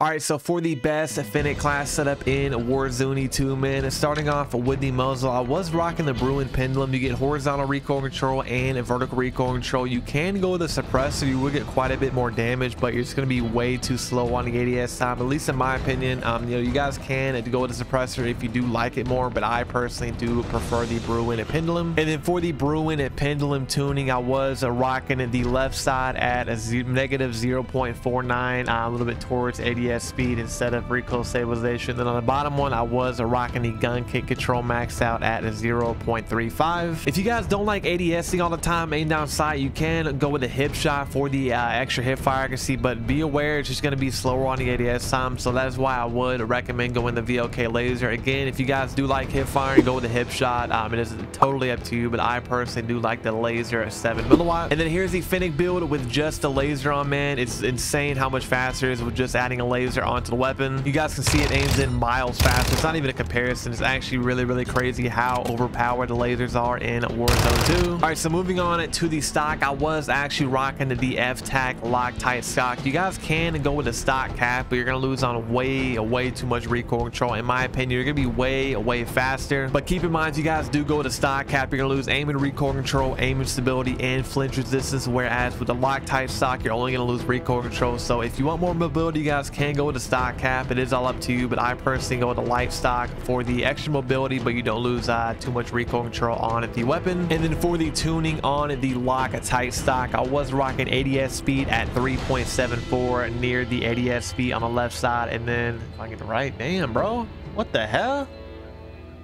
All right, so for the best Fennec class setup in Warzone 2, man, starting off with the muzzle, I was rocking the Bruen Pendulum. You get horizontal recoil control and vertical recoil control. You can go with a suppressor. You will get quite a bit more damage, but you're just going to be way too slow on the ADS time, at least in my opinion. Um, you know, you guys can go with a suppressor if you do like it more, but I personally do prefer the Bruen and Pendulum. And then for the Bruen and Pendulum tuning, I was rocking the left side at a negative 0.49, uh, a little bit towards ADS speed instead of recoil stabilization. Then on the bottom one, I was a rocking the gun kick control maxed out at a 0.35. If you guys don't like ADSing all the time, aim down sight, you can go with a hip shot for the uh, extra hip fire accuracy, but be aware it's just going to be slower on the ADS time. So that is why I would recommend going the VLK laser. Again, if you guys do like hip fire, go with the hip shot. Um, it is totally up to you, but I personally do like the laser at 7 milliwatt. And then here's the Fennec build with just the laser on, man. It's insane how much faster it is with just adding a laser onto the weapon. You guys can see it aims in miles faster. It's not even a comparison. It's actually really, really crazy how overpowered the lasers are in Warzone 2. All right, so moving on to the stock, I was actually rocking the DF-TAC Loctite stock. You guys can go with the stock cap, but you're going to lose on way, way too much recoil control. In my opinion, you're going to be way, way faster. But keep in mind, if you guys do go with the stock cap, you're going to lose aim and recoil control, aim and stability, and flinch resistance. Whereas with the Loctite stock, you're only going to lose recoil control. So if you want more mobility, you guys can go with the stock cap. It is all up to you, but I personally go with the light stock for the extra mobility, but you don't lose uh, too much recoil control on the weapon. And then for the tuning on the lock tight stock, I was rocking ADS speed at 3.74 near the ADS speed on the left side. And then if I get it right, damn, bro, what the hell?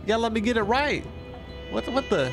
You gotta let me get it right. What the, what the?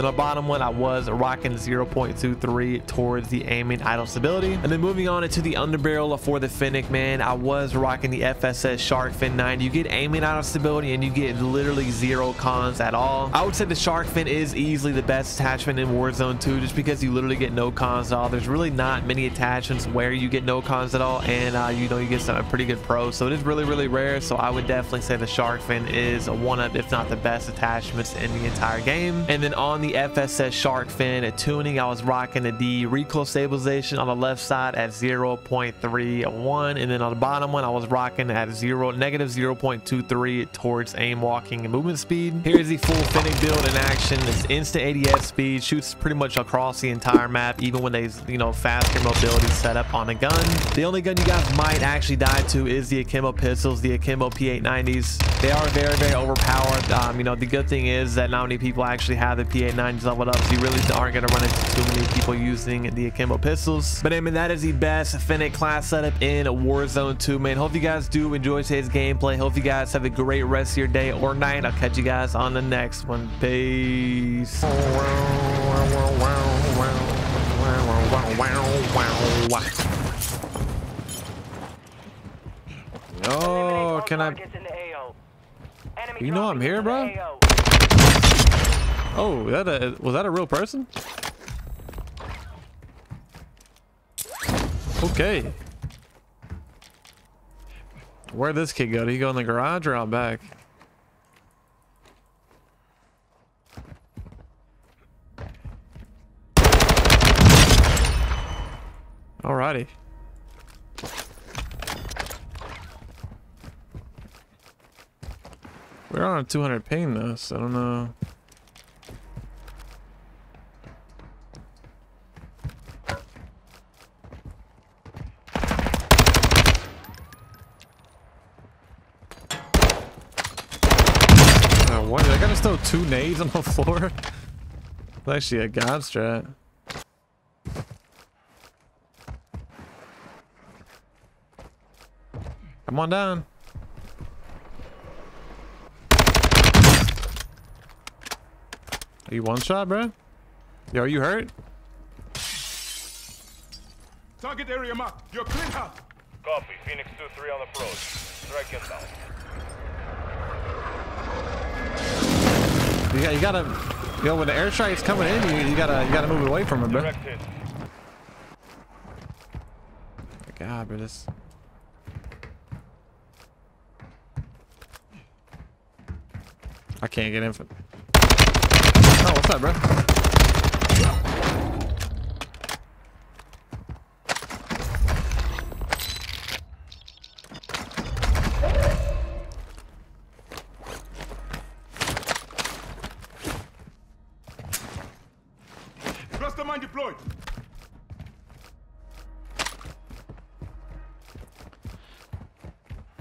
Then the bottom one, I was rocking 0.23 towards the aiming idle stability. And then moving on into the underbarrel for the Fennec, man, I was rocking the FSS Shark Fin 9. You get aiming idle stability and you get literally zero cons at all. I would say the Shark Fin is easily the best attachment in Warzone 2 just because you literally get no cons at all. There's really not many attachments where you get no cons at all and uh, you know you get some a pretty good pro. So it is really, really rare. So I would definitely say the Shark Fin is one of, if not the best attachments in the entire game. And then on the FSS Shark Fin a tuning, I was rocking the D recoil stabilization on the left side at 0.31. And then on the bottom one, I was rocking at zero negative 0.23 towards aim walking and movement speed. Here's the full Fennec build in action. It's instant ADS speed, shoots pretty much across the entire map, even when they, you know, faster mobility setup on a gun. The only gun you guys might actually die to is the Akimbo pistols, the Akimbo P890s. They are very, very overpowered. Um, you know, the good thing is that not many people actually have the P890s leveled up, so you really aren't going to run into too many people using the Akimbo pistols. But I mean, that is the best Fennec class setup in Warzone 2, man. Hope you guys do enjoy today's gameplay. Hope you guys have a great rest of your day or night. I'll catch you guys on the next one. Peace. Oh, can I? You know I'm here, bro? Oh, that a, was that a real person? Okay. Where'd this kid go? Did he go in the garage or out back? Alrighty. We're on a 200 ping though, so I don't know. Oh, what? I throw two nades on the floor? It's actually a god strat. Come on down. Are you one shot, bro? Yo, are you hurt? Target area mark. You're clear out. Copy. Phoenix 2-3 on approach. Strike inbound. You, got, to you gotta, when the airstrike's coming in, you, you gotta, you gotta move away from it, bro. God, bro, this. I can't get in. For... Oh, what's up, bro?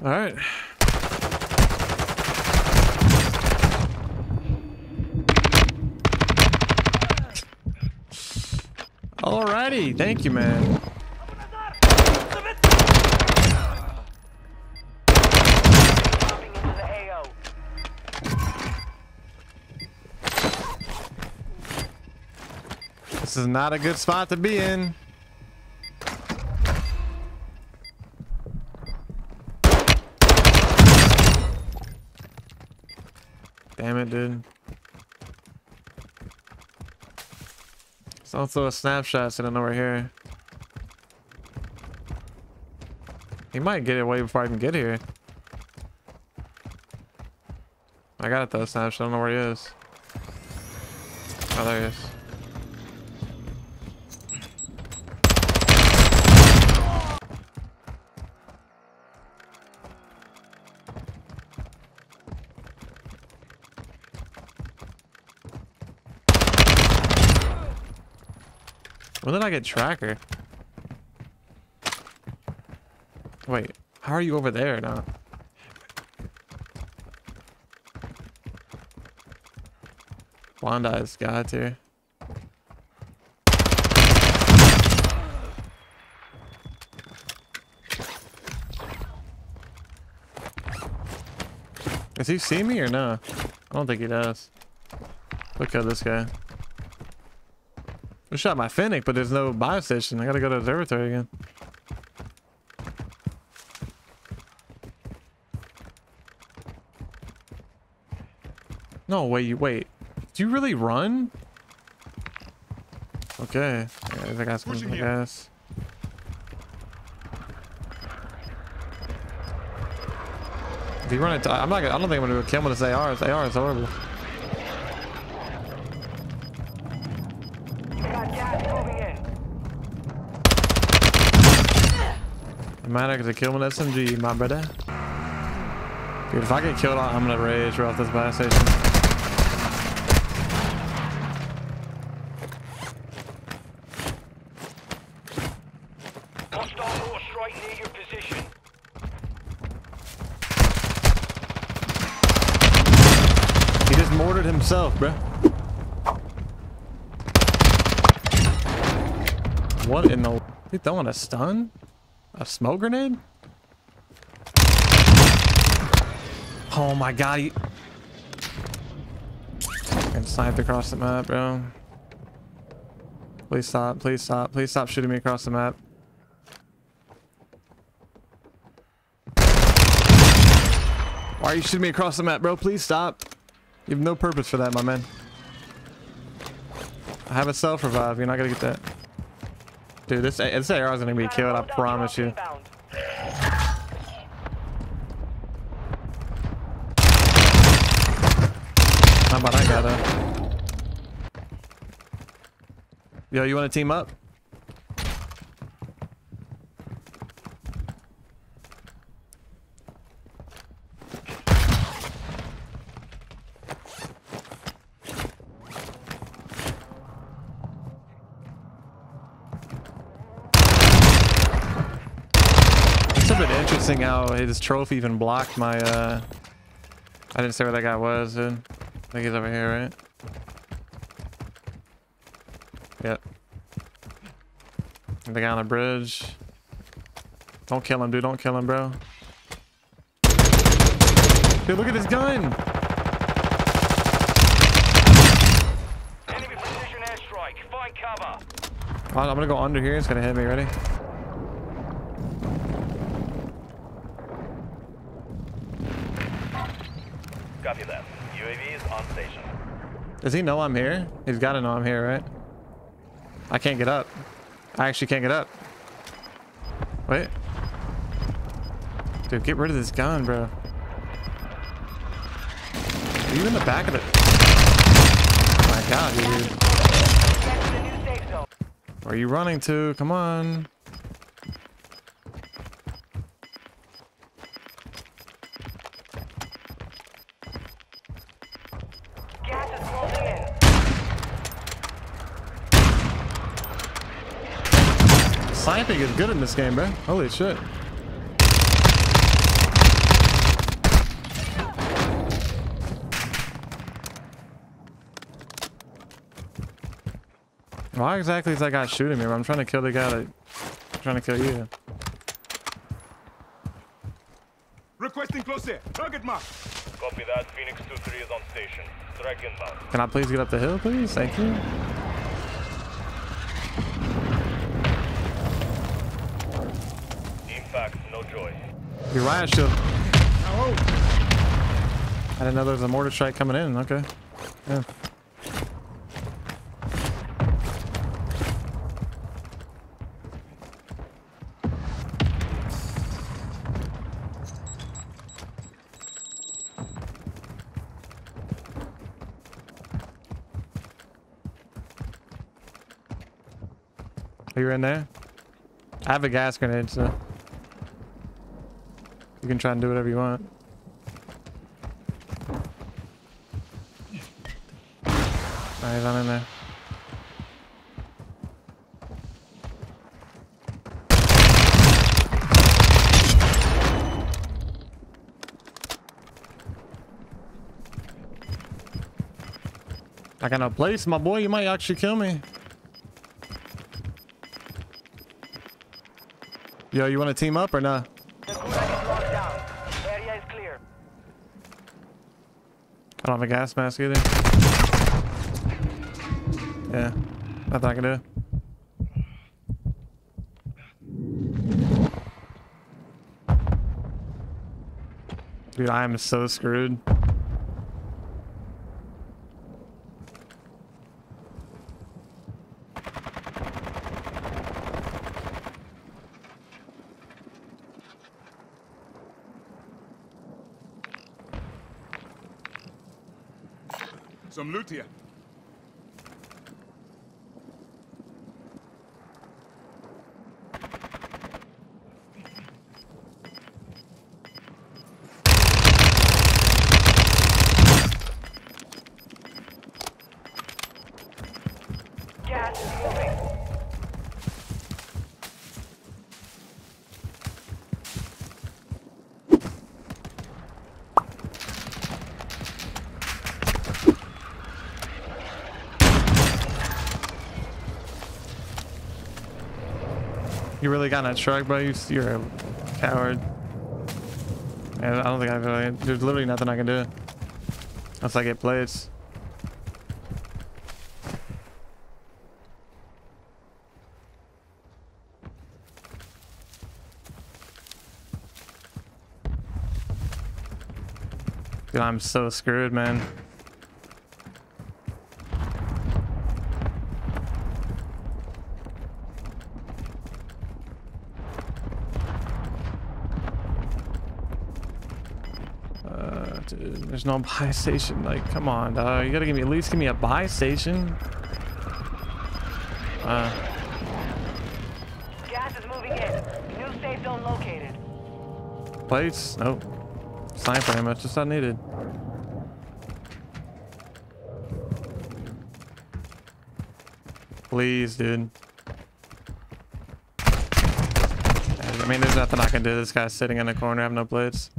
All right. Alrighty, thank you, man. This is not a good spot to be in. Dude. It's also a snapshot sitting over here. He might get away before I even get here. I got it though, snapshot. I don't know where he is. Oh, there he is. When did I get tracker? Wait, how are you over there now? Blondie's got here. Does he see me or no? I don't think he does. Look at this guy. I shot my Fennec, but there's no buy station. I gotta go to observatory again. No, wait, you wait. Do you really run? Okay. Yeah, I got some here. gas. If you run it, I'm not. Gonna, I don't think I'm gonna kill him with this AR. This AR is horrible. I'm mad could kill with SMG, my brother. Dude, if I get killed, I'm gonna rage right off this buy station. Hostile mortar strike near your position. He just mortared himself, bruh. What in the... He throwing a stun? A smoke grenade? Oh my god, he... Fucking sniped across the map, bro. Please stop, please stop, please stop shooting me across the map. Why are you shooting me across the map, bro? Please stop. You have no purpose for that, my man. I have a self revive. You're not gonna get that. Dude, this, this AR is gonna be killed. I promise you. How about I got it? Yo, you want to team up? It's a interesting how his trophy even blocked my, uh... I didn't say where that guy was, dude. I think he's over here, right? Yep. The guy on the bridge. Don't kill him, dude. Don't kill him, bro. Dude, look at his gun! Enemy precision airstrike. Find cover. I'm gonna go under here. It's gonna hit me. Ready? Copy that. UAV is on station. Does he know I'm here? He's gotta know I'm here, right? I can't get up. I actually can't get up. Wait. Dude, get rid of this gun, bro. Are you in the back of it? Oh my god, dude. Get to the new safe zone. Where are you running to? Come on. Sniping is good in this game, bro. Holy shit. Why exactly is that guy shooting me? I'm trying to kill the guy that... I'm trying to kill you. Requesting close air. Target mark. Copy that. Phoenix 2-3 is on station. Can I please get up the hill, please? Thank you. Fact, no joy. Your riot shield. Oh. I didn't know there was a mortar strike coming in. Okay. Yeah. Are you in there? I have a gas grenade, so you can try and do whatever you want. Alright, I'm in there. I got no place, my boy. You might actually kill me. Yo, you want to team up or not? The I don't have a gas mask either. Yeah, nothing I can do. Dude, I am so screwed. Some loot here. Gas is moving. You really got that truck, bro? You, you're a coward. And I don't think I've really. There's literally nothing I can do. Unless I get plates. Dude, I'm so screwed, man. Uh, dude, there's no buy station. Like, come on, dog. You gotta give me at least give me a buy station. Uh, Gas is moving in. New safe zone located. plates? Nope. Sniper ammo, it's just not needed. Please, dude. I mean, there's nothing I can do. This guy's sitting in the corner, I have no plates.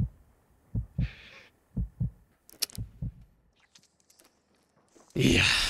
Yeah.